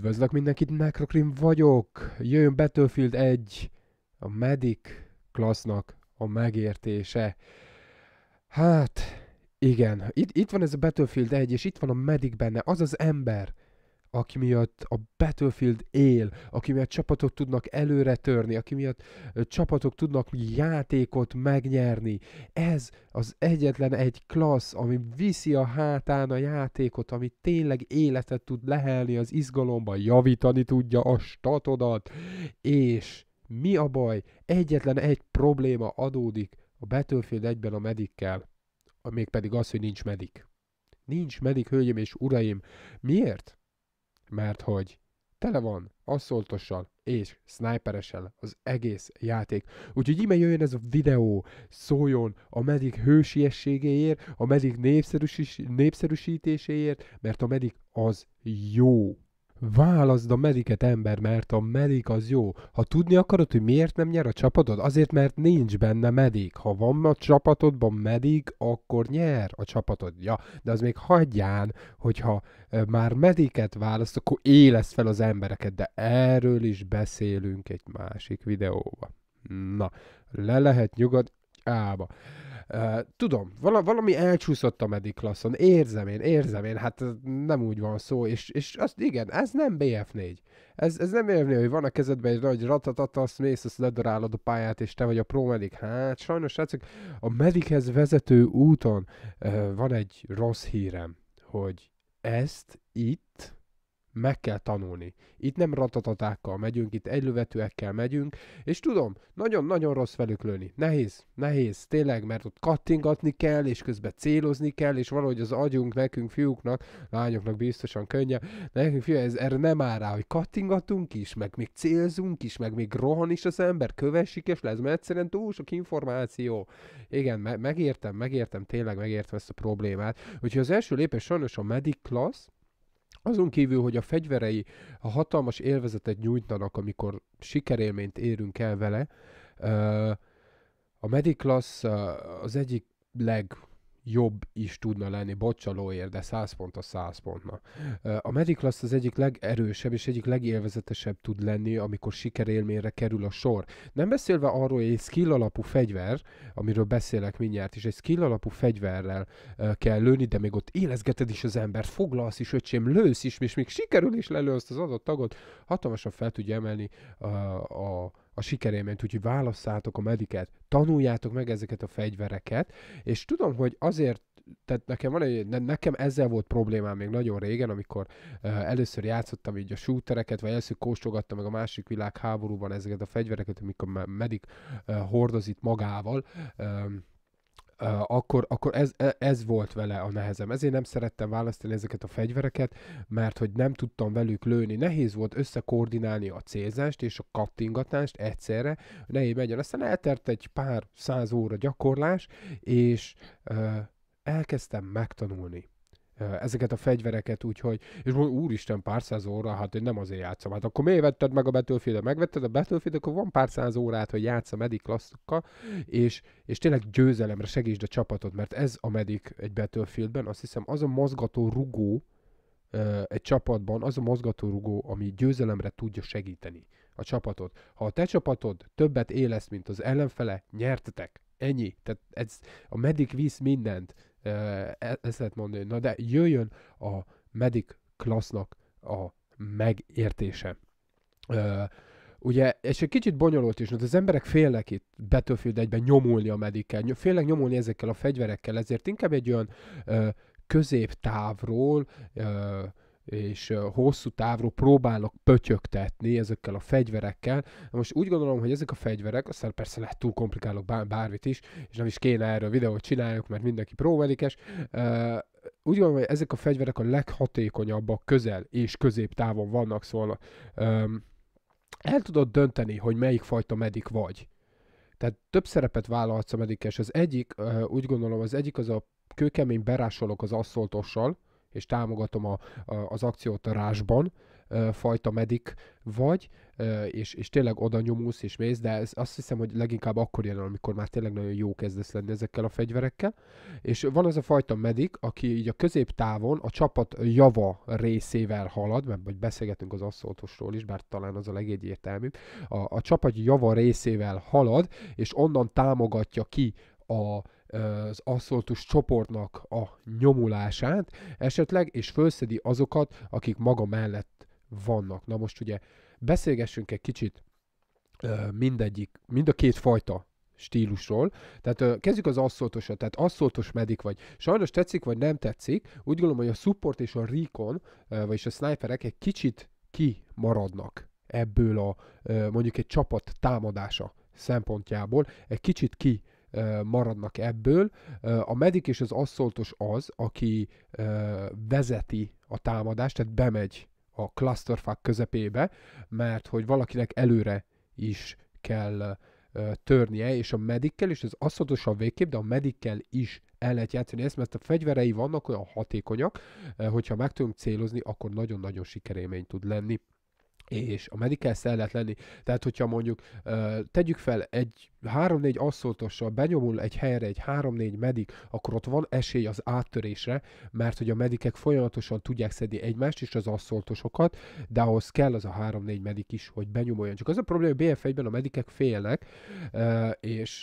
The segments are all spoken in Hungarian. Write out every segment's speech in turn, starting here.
Üdvözlök mindenkit, Necrocrim vagyok! Jöjjön Battlefield 1, a Medic klassznak a megértése. Hát, igen, itt, itt van ez a Battlefield 1, és itt van a Medic benne, az az ember, aki miatt a Battlefield él, aki miatt csapatok tudnak előre törni, aki miatt csapatok tudnak játékot megnyerni. Ez az egyetlen egy klassz, ami viszi a hátán a játékot, ami tényleg életet tud lehelni az izgalomba, javítani tudja a statodat, és mi a baj? Egyetlen egy probléma adódik a Battlefield 1-ben a medikkel, mégpedig az, hogy nincs medik. Nincs medik, hölgyeim és uraim. Miért? Mert hogy tele van asszoltossal és sniperessel az egész játék. Úgyhogy íme jöjjön ez a videó, szóljon a medik hősiességéért, a medik népszerűs- népszerűsítéséért, mert a medik az jó. Válaszd a mediket, ember, mert a medik az jó. Ha tudni akarod, hogy miért nem nyer a csapatod, azért, mert nincs benne medik. Ha van a csapatodban medik, akkor nyer a csapatod. Ja, de az még hagyján, hogyha már mediket választ, akkor élesz fel az embereket, de erről is beszélünk egy másik videóba. Na, le lehet nyugod ába. Tudom, vala, valami elcsúszott a mediklasson, érzem én, érzem én, hát nem úgy van szó, és, és azt igen, ez nem BF4. Ez, ez nem BF4, hogy van a kezedben egy nagy ratatata, azt mész, azt ledorálod a pályát, és te vagy a pro medic. Hát sajnos, srácok, a medikhez vezető úton uh, van egy rossz hírem, hogy ezt itt meg kell tanulni. Itt nem ratatatákkal megyünk, itt egylövetőekkel megyünk, és tudom, nagyon-nagyon rossz velük lőni. Nehéz, nehéz, tényleg, mert ott kattingatni kell, és közben célozni kell, és valahogy az agyunk nekünk, fiúknak, lányoknak biztosan könnyebb, nekünk fiú, ez erre nem áll rá, hogy kattingatunk is, meg még célzunk is, meg még rohan is az ember, kövessik és lesz, mert egyszerűen túl sok információ. Igen, me- megértem, megértem, tényleg megértem ezt a problémát. Úgyhogy az első lépés sajnos a Medic Class, azon kívül, hogy a fegyverei a hatalmas élvezetet nyújtanak, amikor sikerélményt érünk el vele, a Mediclass az egyik leg jobb is tudna lenni, bocsalóért, de 100 pont a 100 pontna. A Mediclass az egyik legerősebb és egyik legélvezetesebb tud lenni, amikor sikerélményre kerül a sor. Nem beszélve arról, hogy egy skill alapú fegyver, amiről beszélek mindjárt, és egy skill alapú fegyverrel kell lőni, de még ott élezgeted is az embert, foglalsz is, öcsém, lősz is, és még sikerül is lelősz az adott tagot, hatalmasan fel tudja emelni a, a a sikerélményt, úgyhogy válasszátok a mediket, tanuljátok meg ezeket a fegyvereket, és tudom, hogy azért tehát nekem van egy, nekem ezzel volt problémám még nagyon régen, amikor uh, először játszottam így a shootereket, vagy először kóstolgattam meg a másik világháborúban ezeket a fegyvereket, amikor a medic uh, hordozít magával, um, akkor, akkor ez, e, ez volt vele a nehezem. Ezért nem szerettem választani ezeket a fegyvereket, mert hogy nem tudtam velük lőni. Nehéz volt összekoordinálni a célzást és a kattingatást egyszerre, nehéz megyen. Aztán eltert egy pár száz óra gyakorlás, és elkezdtem megtanulni ezeket a fegyvereket, úgyhogy, és mondom, úristen, pár száz óra, hát én nem azért játszom. Hát akkor miért vetted meg a battlefield Megvetted a battlefield akkor van pár száz órát, hogy játsz a medic klasszokkal, és, és tényleg győzelemre segítsd a csapatod, mert ez a medic egy Battlefieldben, azt hiszem az a mozgató rugó, egy csapatban az a mozgató rugó, ami győzelemre tudja segíteni a csapatot. Ha a te csapatod többet élesz, mint az ellenfele, nyertetek. Ennyi. Tehát ez, a medic visz mindent. E, ezt lehet mondani. Na de jöjjön a medic klassznak a megértése. Ugye, és egy kicsit bonyolult is, mert az emberek félnek itt Battlefield egyben nyomulni a medikkel, félnek nyomulni ezekkel a fegyverekkel, ezért inkább egy olyan ö, középtávról, ö, és hosszú távról próbálok pötyögtetni ezekkel a fegyverekkel. Most úgy gondolom, hogy ezek a fegyverek, aztán persze lehet túl komplikálok bár, bármit is, és nem is kéne erről videót csináljuk, mert mindenki próvedikes. Uh, úgy gondolom, hogy ezek a fegyverek a leghatékonyabbak közel és középtávon vannak, szóval el tudod dönteni, hogy melyik fajta medik vagy. Tehát több szerepet vállalhatsz a medikes. Az egyik, úgy gondolom, az egyik az a kőkemény berásolok az asszoltossal, és támogatom a, a, az akciót a rásban, fajta medik vagy, és, és tényleg oda nyomulsz és mész, de ez azt hiszem, hogy leginkább akkor jön, amikor már tényleg nagyon jó kezdesz lenni ezekkel a fegyverekkel. És van az a fajta medik, aki így a középtávon a csapat java részével halad, mert vagy beszélgetünk az asszoltosról is, bár talán az a legegyértelműbb, a, a csapat java részével halad, és onnan támogatja ki a az asszoltus csoportnak a nyomulását esetleg, és fölszedi azokat, akik maga mellett vannak. Na most ugye beszélgessünk egy kicsit mindegyik, mind a két fajta stílusról. Tehát kezdjük az asszoltosat, tehát asszoltos medik vagy. Sajnos tetszik, vagy nem tetszik. Úgy gondolom, hogy a support és a recon, vagyis a sniperek egy kicsit kimaradnak ebből a mondjuk egy csapat támadása szempontjából. Egy kicsit ki maradnak ebből. A medik és az asszoltos az, aki vezeti a támadást, tehát bemegy a clusterfuck közepébe, mert hogy valakinek előre is kell törnie, és a medikkel, és ez asszoltosan végképp, de a medikkel is el lehet játszani ezt, mert a fegyverei vannak olyan hatékonyak, hogyha meg tudunk célozni, akkor nagyon-nagyon sikerélmény tud lenni és a medical el lehet lenni. Tehát, hogyha mondjuk tegyük fel egy 3-4 asszoltossal benyomul egy helyre egy 3-4 medik, akkor ott van esély az áttörésre, mert hogy a medikek folyamatosan tudják szedni egymást és az asszoltosokat, de ahhoz kell az a 3-4 medik is, hogy benyomoljon. Csak az a probléma, hogy BF1-ben a medikek félnek, és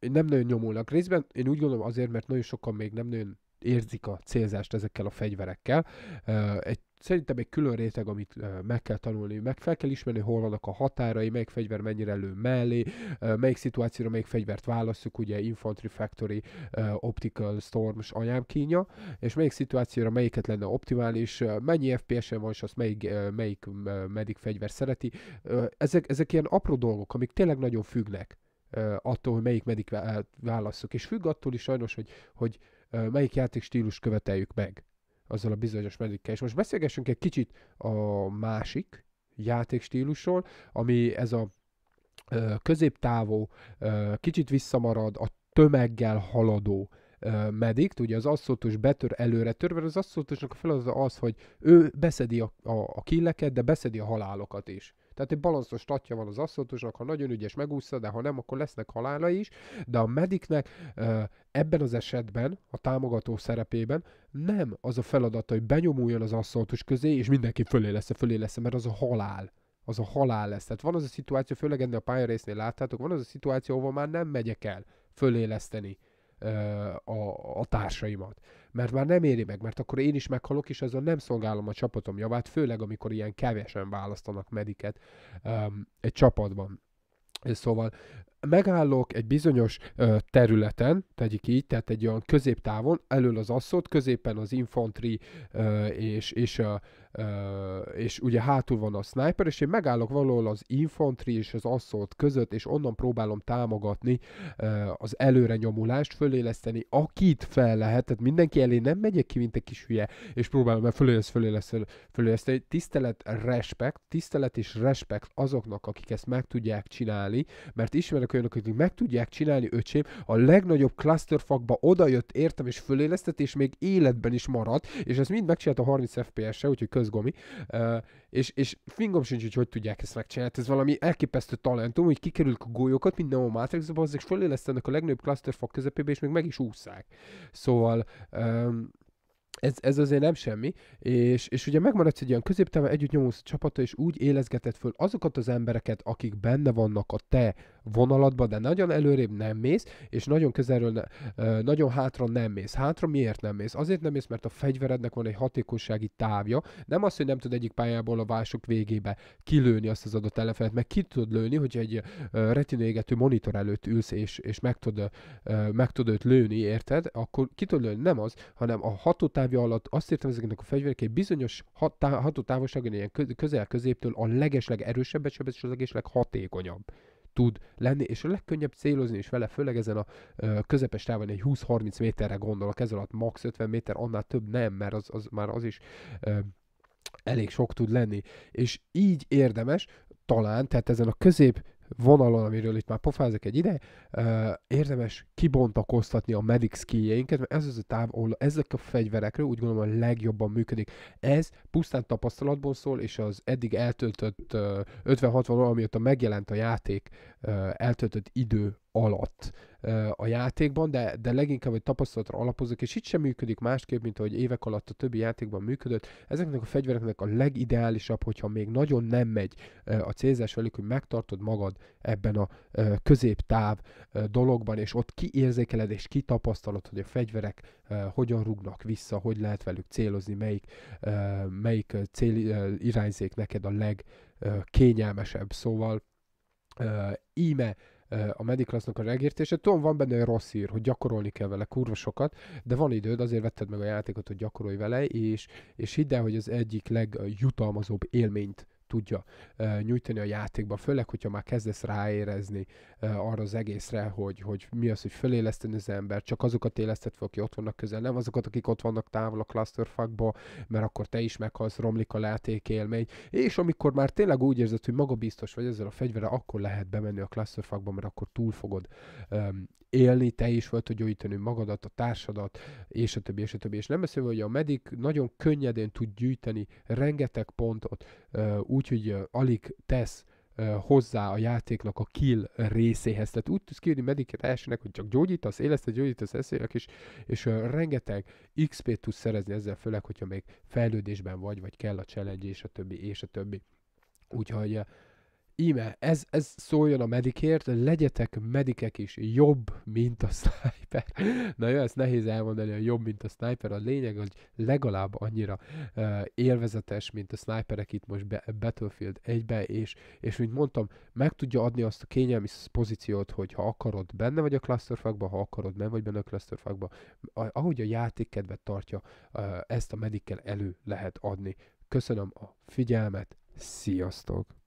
nem nagyon nyomulnak. Részben én úgy gondolom azért, mert nagyon sokan még nem nagyon érzik a célzást ezekkel a fegyverekkel. Egy, szerintem egy külön réteg, amit meg kell tanulni, meg fel kell ismerni, hol vannak a határai, melyik fegyver mennyire elő mellé, melyik szituációra melyik fegyvert választjuk, ugye Infantry Factory, Optical Storms anyámkínja, és melyik szituációra melyiket lenne optimális, mennyi FPS-en van, és azt melyik, melyik medik fegyver szereti. Ezek, ezek ilyen apró dolgok, amik tényleg nagyon függnek attól, hogy melyik medik válasszuk, és függ attól is sajnos, hogy, hogy melyik játékstílus követeljük meg azzal a bizonyos medikkel. És most beszélgessünk egy kicsit a másik játékstílusról, ami ez a középtávú, kicsit visszamarad, a tömeggel haladó medik, ugye az asszoltos betör előre tör, mert az asszoltosnak a feladata az, hogy ő beszedi a, a, a killeket, de beszedi a halálokat is. Tehát egy balanszos statja van az asszoltosnak, ha nagyon ügyes megúszza, de ha nem, akkor lesznek halála is. De a mediknek ebben az esetben, a támogató szerepében nem az a feladata, hogy benyomuljon az asszoltos közé, és mindenki fölé lesz, fölé lesz, mert az a halál az a halál lesz. Tehát van az a szituáció, főleg ennél a pályarésznél láttátok, van az a szituáció, ahol már nem megyek el föléleszteni a, a társaimat. Mert már nem éri meg, mert akkor én is meghalok, és ezzel nem szolgálom a csapatom javát, főleg amikor ilyen kevesen választanak mediket um, egy csapatban. Szóval megállok egy bizonyos ö, területen, tegyük így, tehát egy olyan középtávon, elől az asszot, középen az infantry ö, és, és a, és ugye hátul van a sniper, és én megállok valahol az infantry és az assault között, és onnan próbálom támogatni az előre nyomulást, föléleszteni, akit fel lehet, tehát mindenki elé nem megyek ki, mint egy kis hülye, és próbálom, mert fölélesz, fölélesz, föléleszteni. Tisztelet, respekt, tisztelet és respekt azoknak, akik ezt meg tudják csinálni, mert ismerek olyanok, akik meg tudják csinálni, öcsém, a legnagyobb clusterfuckba odajött, értem, és fölélesztett, és még életben is maradt, és ezt mind megcsinálta 30 FPS-re, úgyhogy közgomi, és, és fingom sincs, hogy hogy tudják ezt megcsinálni. Ez valami elképesztő talentum, hogy kikerülik a golyókat minden a Matrixba, és fölélesztenek a legnagyobb clusterfuck közepébe, és még meg is ússzák. Szóval ez, ez azért nem semmi, és, és ugye megmaradsz egy olyan középtávon együtt nyomulsz csapata, és úgy élezgeted föl azokat az embereket, akik benne vannak a te vonalatban, de nagyon előrébb nem mész, és nagyon közelről, ne, nagyon hátra nem mész. Hátra miért nem mész? Azért nem mész, mert a fegyverednek van egy hatékonysági távja. Nem az, hogy nem tud egyik pályából a válsok végébe kilőni azt az adott ellenfelet, meg ki tudod lőni, hogy egy retinőégető monitor előtt ülsz, és, és meg, tud, meg tud őt lőni, érted? Akkor ki tudod lőni, nem az, hanem a hatótávja alatt azt értem ezeknek a fegyverek egy bizonyos hatótávolságon, ilyen közel-középtől a legesleg erősebb és a legesleg hatékonyabb tud lenni, és a legkönnyebb célozni is vele, főleg ezen a ö, közepes távon egy 20-30 méterre gondolok, ez alatt max 50 méter, annál több nem, mert az, az már az is ö, elég sok tud lenni. És így érdemes talán, tehát ezen a közép vonalon, amiről itt már pofázok egy ide, érdemes kibontakoztatni a medic skilljeinket, mert ez az a táv, ahol ezek a fegyverekről úgy gondolom a legjobban működik. Ez pusztán tapasztalatból szól, és az eddig eltöltött uh, 50-60 óra, amióta megjelent a játék, eltöltött idő alatt a játékban, de, de leginkább egy tapasztalatra alapozok, és itt sem működik másképp, mint ahogy évek alatt a többi játékban működött. Ezeknek a fegyvereknek a legideálisabb, hogyha még nagyon nem megy a célzás velük, hogy megtartod magad ebben a középtáv dologban, és ott kiérzékeled és kitapasztalod, hogy a fegyverek hogyan rugnak vissza, hogy lehet velük célozni, melyik, melyik cél irányzék neked a legkényelmesebb. Szóval íme a Mediclassnak a megértése. Tudom, van benne egy rossz ír, hogy gyakorolni kell vele kurva sokat, de van időd, azért vetted meg a játékot, hogy gyakorolj vele, és, és hidd el, hogy az egyik legjutalmazóbb élményt tudja nyújtani a játékba, főleg, hogyha már kezdesz ráérezni arra az egészre, hogy, hogy mi az, hogy föléleszteni az ember, csak azokat éleszted fel, akik ott vannak közel, nem azokat, akik ott vannak távol a clusterfuckba, mert akkor te is meghalsz, romlik a játékélmény, és amikor már tényleg úgy érzed, hogy magabiztos vagy ezzel a fegyvere, akkor lehet bemenni a clusterfuckba, mert akkor túl fogod élni, te is fel tudod gyújtani magadat, a társadat, és a többi, és a többi. És nem beszélve, hogy a medic nagyon könnyedén tud gyűjteni rengeteg pontot, úgyhogy alig tesz hozzá a játéknak a kill részéhez. Tehát úgy tudsz kijönni mediket elsőnek, hogy csak gyógyítasz, éleszted, gyógyítasz eszélyek, és, és rengeteg XP-t tudsz szerezni ezzel, főleg, hogyha még fejlődésben vagy, vagy kell a challenge, és a többi, és a többi. Úgyhogy íme, ez, ez szóljon a medikért, legyetek medikek is jobb, mint a sniper. Na jó, ezt nehéz elmondani, hogy jobb, mint a sniper. A lényeg, hogy legalább annyira uh, élvezetes, mint a sniperek itt most Battlefield 1-be, és, és mint mondtam, meg tudja adni azt a kényelmi pozíciót, hogy ha akarod, benne vagy a clusterfuckba, ha akarod, nem vagy benne a clusterfuckba, ahogy a játék kedvet tartja, uh, ezt a medikkel elő lehet adni. Köszönöm a figyelmet, sziasztok!